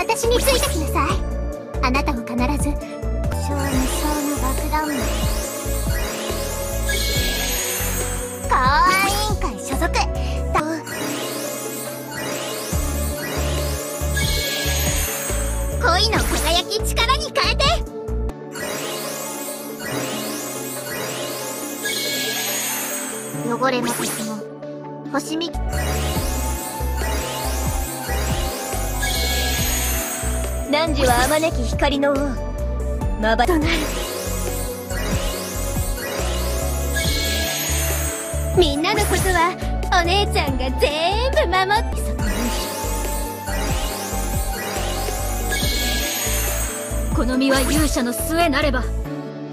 私についてきなさい。あなたも必ず。小無双の爆弾魔公安委員会所属。恋の輝き力に変えて。汚れも鉄も。星見汝はあまねき光の王。まばとなるみんなのことはお姉ちゃんが全部守ってそここの身は勇者の末なれば。